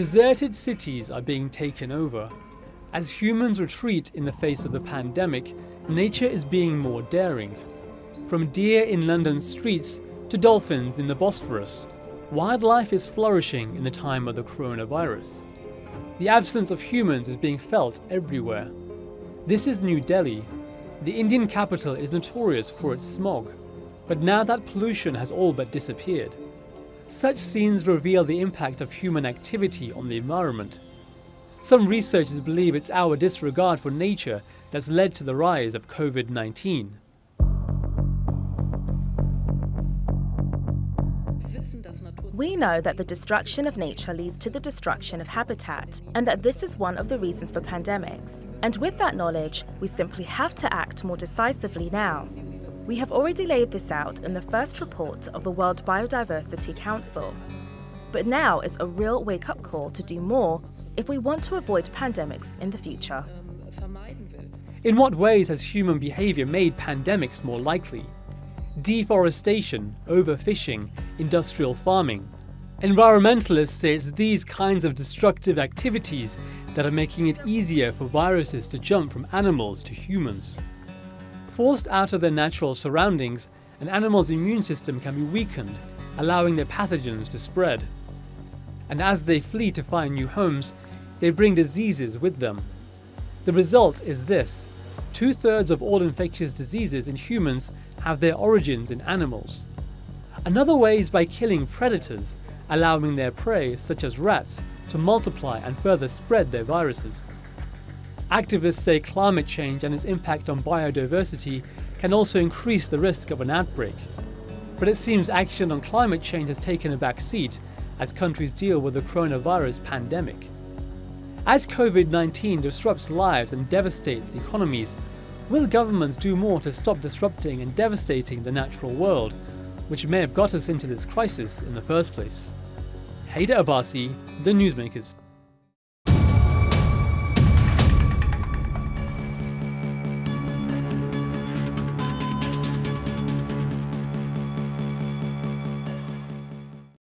Deserted cities are being taken over. As humans retreat in the face of the pandemic, nature is being more daring. From deer in London streets to dolphins in the Bosphorus, wildlife is flourishing in the time of the coronavirus. The absence of humans is being felt everywhere. This is New Delhi. The Indian capital is notorious for its smog, but now that pollution has all but disappeared. Such scenes reveal the impact of human activity on the environment. Some researchers believe it's our disregard for nature that's led to the rise of COVID 19. We know that the destruction of nature leads to the destruction of habitat, and that this is one of the reasons for pandemics. And with that knowledge, we simply have to act more decisively now. We have already laid this out in the first report of the World Biodiversity Council. But now is a real wake up call to do more if we want to avoid pandemics in the future. In what ways has human behavior made pandemics more likely? Deforestation, overfishing, industrial farming. Environmentalists say it's these kinds of destructive activities that are making it easier for viruses to jump from animals to humans. Forced out of their natural surroundings, an animal's immune system can be weakened, allowing their pathogens to spread. And as they flee to find new homes, they bring diseases with them. The result is this two thirds of all infectious diseases in humans have their origins in animals. Another way is by killing predators, allowing their prey, such as rats, to multiply and further spread their viruses. Activists say climate change and its impact on biodiversity can also increase the risk of an outbreak. But it seems action on climate change has taken a back seat as countries deal with the coronavirus pandemic. As COVID 19 disrupts lives and devastates economies, will governments do more to stop disrupting and devastating the natural world, which may have got us into this crisis in the first place? Hyder Abbasi, The Newsmakers.